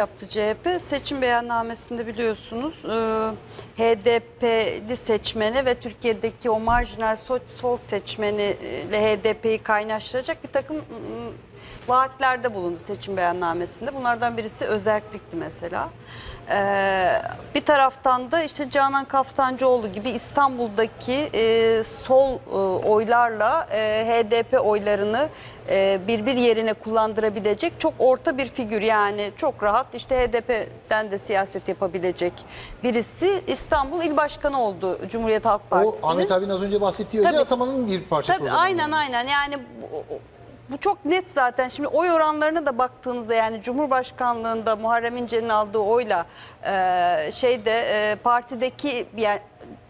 yaptı CHP. Seçim beyannamesinde biliyorsunuz e, HDP'li seçmeni ve Türkiye'deki o marjinal sol, sol seçmeni ile HDP'yi kaynaştıracak bir takım vaatlerde bulundu seçim beyannamesinde. Bunlardan birisi özerklikti mesela. E, bir taraftan da işte Canan Kaftancıoğlu gibi İstanbul'daki e, sol e, oylarla e, HDP oylarını e, birbir yerine kullandırabilecek çok orta bir figür yani çok rahat işte HDP'den de siyaset yapabilecek birisi İstanbul İl Başkanı oldu Cumhuriyet Halk O Partisi'nin. Ahmet abinin az önce bahsettiği özel Tabii. atamanın bir parçası. Tabii o aynen aynen yani bu, çok net zaten. Şimdi oy oranlarına da baktığınızda yani Cumhurbaşkanlığında Muharrem İnce'nin aldığı oyla e, şeyde e, partideki yani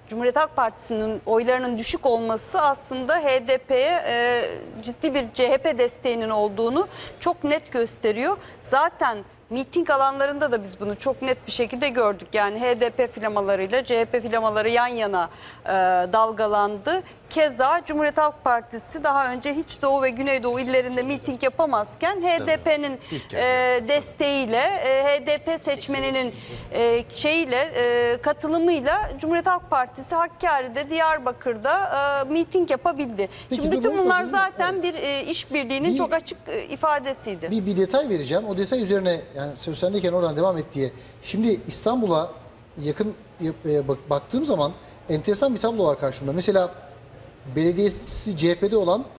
Cumhuriyet Halk Partisi'nin oylarının düşük olması aslında HDP'ye e, ciddi bir CHP desteğinin olduğunu çok net gösteriyor. Zaten miting alanlarında da biz bunu çok net bir şekilde gördük. Yani HDP flamalarıyla CHP flamaları yan yana e, dalgalandı. Keza Cumhuriyet Halk Partisi daha önce hiç Doğu ve Güneydoğu illerinde miting yapamazken HDP'nin e, desteğiyle, e, HDP seçmeninin e, şeyiyle e, katılımıyla Cumhuriyet Halk Partisi Hakkari'de, Diyarbakır'da e, miting yapabildi. Peki, Şimdi bütün bunlar zaten bir e, işbirliğinin Bir- çok açık e, ifadesiydi. Bir, bir detay vereceğim. O detay üzerine yani söz sendeyken oradan devam et diye. Şimdi İstanbul'a yakın e, bak- baktığım zaman enteresan bir tablo var karşımda. Mesela belediyesi CHP'de olan